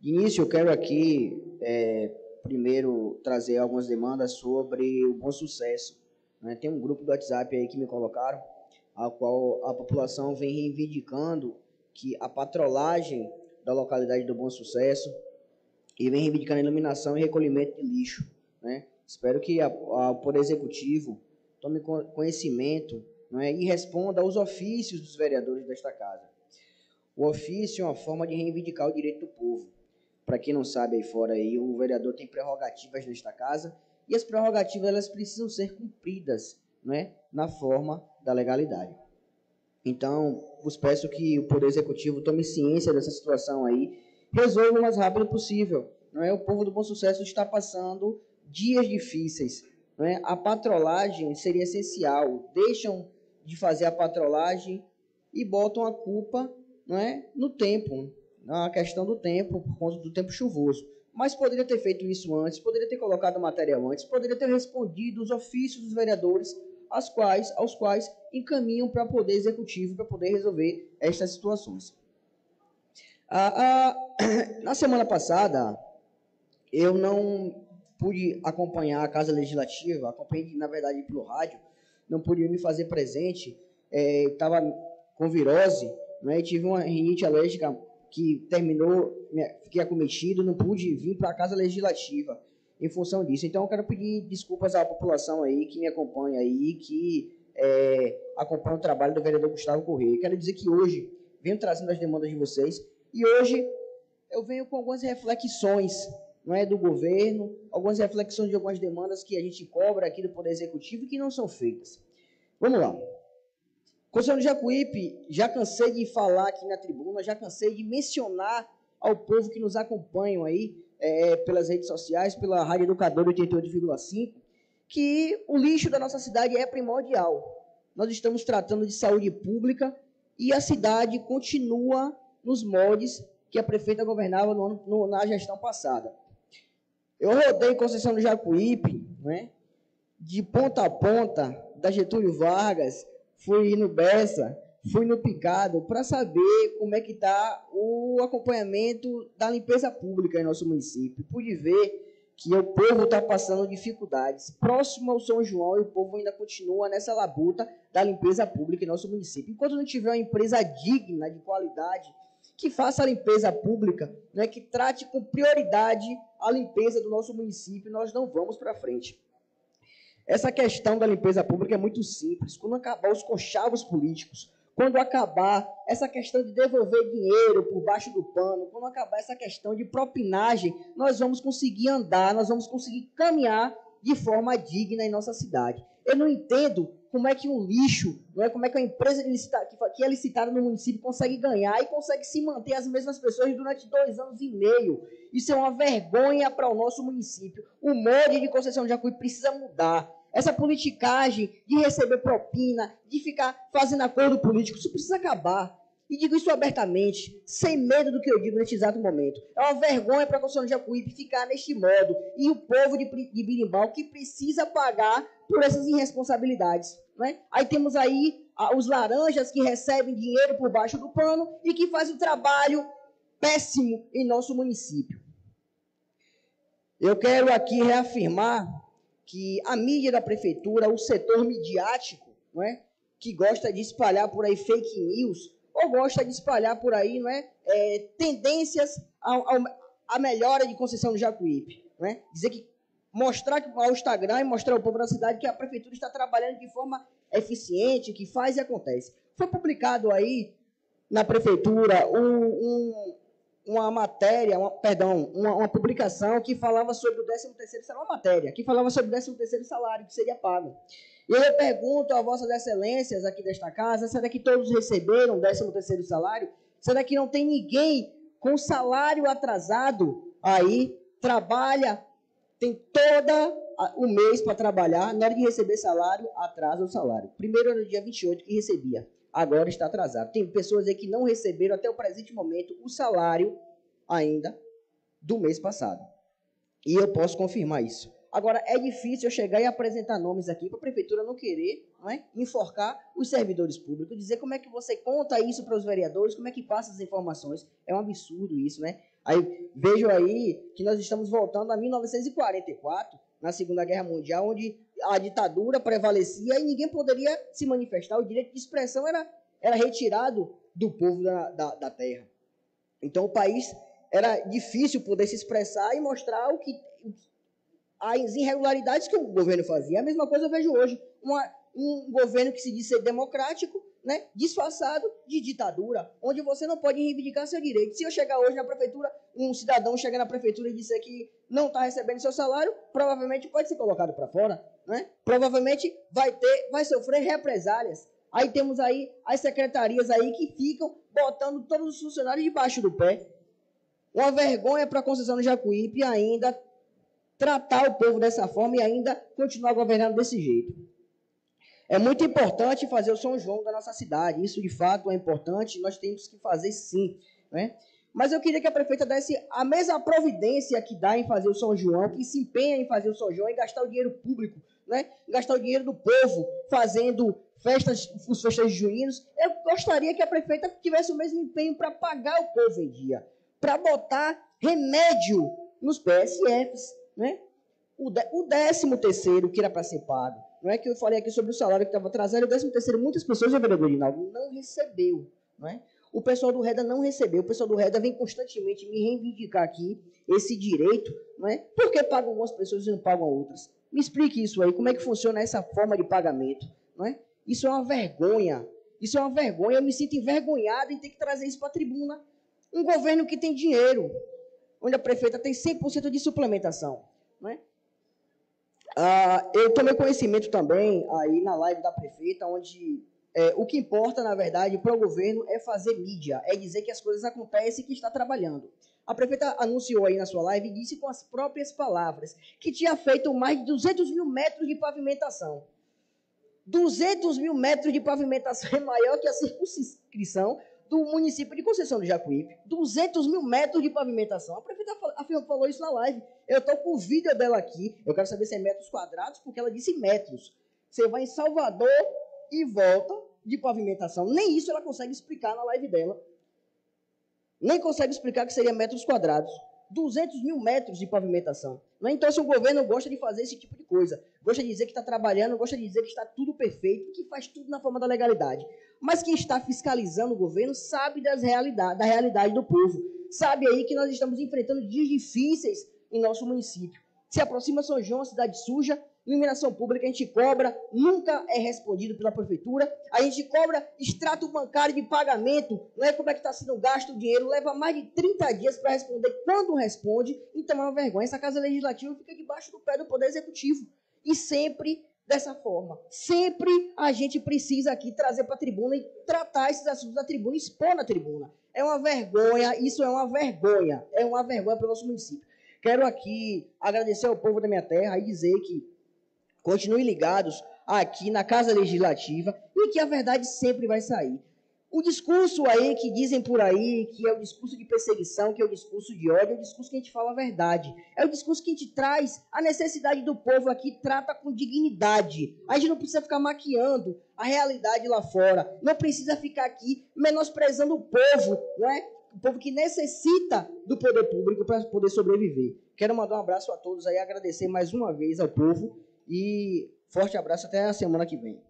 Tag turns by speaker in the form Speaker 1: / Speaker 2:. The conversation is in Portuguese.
Speaker 1: De início, eu quero aqui, é, primeiro, trazer algumas demandas sobre o bom sucesso. Né? Tem um grupo do WhatsApp aí que me colocaram, a qual a população vem reivindicando que a patrolagem da localidade do Bom Sucesso e vem reivindicando iluminação e recolhimento de lixo. Né? Espero que o Poder Executivo tome conhecimento né, e responda aos ofícios dos vereadores desta casa. O ofício é uma forma de reivindicar o direito do povo. Para quem não sabe aí fora, aí, o vereador tem prerrogativas nesta casa e as prerrogativas elas precisam ser cumpridas né, na forma da legalidade. Então, vos peço que o Poder Executivo tome ciência dessa situação aí, resolva o mais rápido possível. Não é? O povo do Bom Sucesso está passando dias difíceis. Não é? A patrolagem seria essencial. Deixam de fazer a patrolagem e botam a culpa é, no tempo, na questão do tempo, por conta do tempo chuvoso. Mas poderia ter feito isso antes, poderia ter colocado o material antes, poderia ter respondido os ofícios dos vereadores as quais, aos quais encaminham para o Poder Executivo para poder resolver estas situações. Ah, ah, na semana passada, eu não pude acompanhar a Casa Legislativa, acompanhei, na verdade, pelo rádio, não pude me fazer presente, estava é, com virose, né, tive uma rinite alérgica que terminou, fiquei acometido, não pude vir para a Casa Legislativa em função disso. Então, eu quero pedir desculpas à população aí que me acompanha aí, que é, acompanha o trabalho do vereador Gustavo Correia. Quero dizer que hoje venho trazendo as demandas de vocês e hoje eu venho com algumas reflexões não é, do governo, algumas reflexões de algumas demandas que a gente cobra aqui do Poder Executivo e que não são feitas. Vamos lá. Conselho Jacuípe, já cansei de falar aqui na tribuna, já cansei de mencionar ao povo que nos acompanham aí, é, pelas redes sociais, pela Rádio Educador 88,5, que o lixo da nossa cidade é primordial. Nós estamos tratando de saúde pública e a cidade continua nos moldes que a prefeita governava no ano, no, na gestão passada. Eu rodei Conceição do Jacuípe, né, de ponta a ponta, da Getúlio Vargas, fui no Bessa, fui no Picado para saber como é que está o acompanhamento da limpeza pública em nosso município. Pude ver que o povo está passando dificuldades. Próximo ao São João, e o povo ainda continua nessa labuta da limpeza pública em nosso município. Enquanto não tiver uma empresa digna, de qualidade, que faça a limpeza pública, né, que trate com prioridade a limpeza do nosso município, nós não vamos para frente. Essa questão da limpeza pública é muito simples. Quando acabar os conchavos políticos, quando acabar essa questão de devolver dinheiro por baixo do pano, quando acabar essa questão de propinagem, nós vamos conseguir andar, nós vamos conseguir caminhar de forma digna em nossa cidade. Eu não entendo como é que um lixo, não é como é que uma empresa licita, que é licitada no município consegue ganhar e consegue se manter as mesmas pessoas durante dois anos e meio. Isso é uma vergonha para o nosso município. O molde de Conceição de Jacuí precisa mudar. Essa politicagem de receber propina, de ficar fazendo acordo político, isso precisa acabar. E digo isso abertamente, sem medo do que eu digo neste exato momento. É uma vergonha para a Constituição de Jacuípe ficar neste modo. E o povo de, de Birimbau que precisa pagar por essas irresponsabilidades. Né? Aí temos aí os laranjas que recebem dinheiro por baixo do pano e que fazem um trabalho péssimo em nosso município. Eu quero aqui reafirmar que a mídia da prefeitura, o setor midiático, não é? que gosta de espalhar por aí fake news, ou gosta de espalhar por aí não é? é tendências à melhora de concessão do Jacuípe. Não é? Dizer que mostrar ao Instagram e mostrar ao povo da cidade que a prefeitura está trabalhando de forma eficiente, que faz e acontece. Foi publicado aí na prefeitura um, um uma matéria, uma, perdão, uma, uma, publicação que falava sobre o 13 terceiro salário, uma matéria, que falava sobre o 13 terceiro salário que seria pago. E eu pergunto a vossas excelências aqui desta casa, será que todos receberam o 13 terceiro salário? Será que não tem ninguém com salário atrasado aí, trabalha, tem toda o mês para trabalhar, na hora de receber salário, atrasa o salário. Primeiro era no dia 28 que recebia agora está atrasado. Tem pessoas aí que não receberam até o presente momento o salário ainda do mês passado. E eu posso confirmar isso. Agora, é difícil eu chegar e apresentar nomes aqui para a prefeitura não querer não é? enforcar os servidores públicos, dizer como é que você conta isso para os vereadores, como é que passa as informações. É um absurdo isso, né? Aí vejo aí que nós estamos voltando a 1944, na Segunda Guerra Mundial, onde a ditadura prevalecia e ninguém poderia se manifestar, o direito de expressão era, era retirado do povo da, da, da terra. Então o país era difícil poder se expressar e mostrar o que as irregularidades que o governo fazia. A mesma coisa eu vejo hoje. Uma, um governo que se diz ser democrático, né, disfarçado de ditadura, onde você não pode reivindicar seu direito. Se eu chegar hoje na prefeitura, um cidadão chega na prefeitura e disser que não está recebendo seu salário, provavelmente pode ser colocado para fora. Né? Provavelmente vai ter, vai sofrer represálias. Aí temos aí as secretarias aí que ficam botando todos os funcionários debaixo do pé. Uma vergonha para a concessão do Jacuípe ainda tratar o povo dessa forma e ainda continuar governando desse jeito. É muito importante fazer o São João da nossa cidade. Isso, de fato, é importante. Nós temos que fazer sim. Né? Mas eu queria que a prefeita desse a mesma providência que dá em fazer o São João, que se empenha em fazer o São João e gastar o dinheiro público, né? gastar o dinheiro do povo fazendo festas, os festas juninos. Eu gostaria que a prefeita tivesse o mesmo empenho para pagar o povo em dia, para botar remédio nos PSFs, né? O, de, o décimo terceiro, que era para ser pago, não é que eu falei aqui sobre o salário que estava atrasado, o décimo terceiro, muitas pessoas, vereador Rinaldo, não recebeu, não é? O pessoal do REDA não recebeu, o pessoal do REDA vem constantemente me reivindicar aqui esse direito, não é? Por que pagam algumas pessoas e não pagam outras? Me explique isso aí, como é que funciona essa forma de pagamento, não é? Isso é uma vergonha, isso é uma vergonha, eu me sinto envergonhado em ter que trazer isso para a tribuna. Um governo que tem dinheiro, onde a prefeita tem 100% de suplementação. Né? Ah, eu tomei conhecimento também aí na live da prefeita, onde é, o que importa, na verdade, para o governo é fazer mídia, é dizer que as coisas acontecem e que está trabalhando. A prefeita anunciou aí na sua live e disse com as próprias palavras que tinha feito mais de 200 mil metros de pavimentação. 200 mil metros de pavimentação é maior que a circunscrição do município de Conceição do Jacuípe, 200 mil metros de pavimentação. A prefeita falou isso na live. Eu estou com o vídeo dela aqui. Eu quero saber se é metros quadrados, porque ela disse metros. Você vai em Salvador e volta de pavimentação. Nem isso ela consegue explicar na live dela. Nem consegue explicar que seria metros quadrados. 200 mil metros de pavimentação. Né? Então, se o governo gosta de fazer esse tipo de coisa, gosta de dizer que está trabalhando, gosta de dizer que está tudo perfeito, que faz tudo na forma da legalidade. Mas quem está fiscalizando o governo sabe das realidade, da realidade do povo. Sabe aí que nós estamos enfrentando dias difíceis em nosso município. Se aproxima São João, a cidade suja, iluminação pública a gente cobra, nunca é respondido pela prefeitura. A gente cobra extrato bancário de pagamento, não é como é que está sendo gasto o dinheiro, leva mais de 30 dias para responder. Quando responde, então é uma vergonha. Essa Casa Legislativa fica debaixo do pé do Poder Executivo. E sempre dessa forma. Sempre a gente precisa aqui trazer para a tribuna e tratar esses assuntos da tribuna, expor na tribuna. É uma vergonha, isso é uma vergonha, é uma vergonha para o nosso município. Quero aqui agradecer ao povo da minha terra e dizer que Continuem ligados aqui na Casa Legislativa e que a verdade sempre vai sair. O discurso aí que dizem por aí, que é o discurso de perseguição, que é o discurso de ódio, é o discurso que a gente fala a verdade. É o discurso que a gente traz a necessidade do povo aqui, trata com dignidade. A gente não precisa ficar maquiando a realidade lá fora. Não precisa ficar aqui menosprezando o povo, não é? O povo que necessita do poder público para poder sobreviver. Quero mandar um abraço a todos aí, agradecer mais uma vez ao povo e forte abraço até a semana que vem.